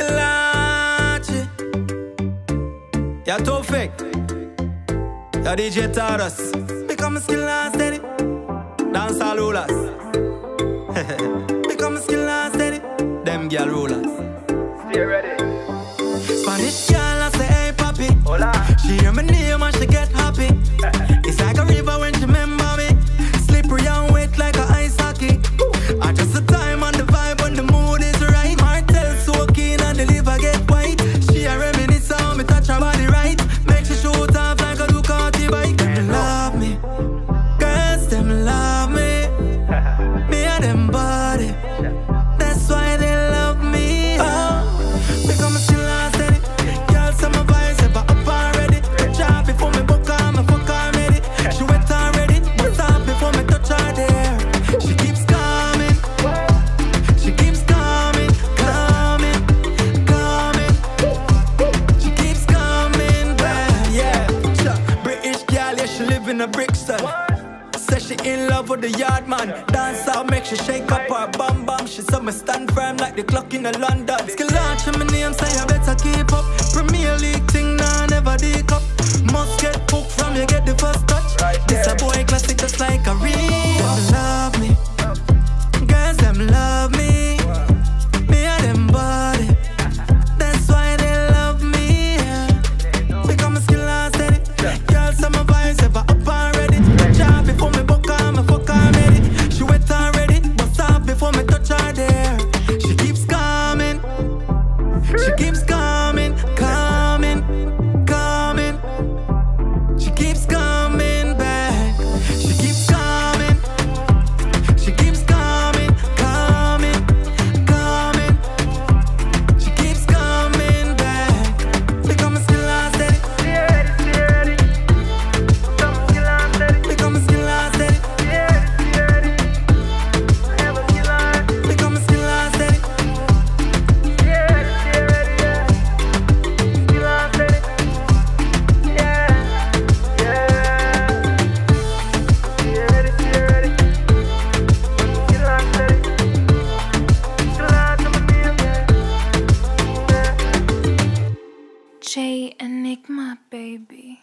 Launch fake, 2Fik Ya DJ Tades Become a skill and steady Dancehall Rulerz. Become a skill and steady Them girl rulers. in a Brixton. Eh? Says she in love with the yard man. Dancehall, make she shake up her bum bum. She said me stand firm like the clock in a London. Skill launch my name, say I better keep up. Premier League thing, nah, never D cup. enigma, baby.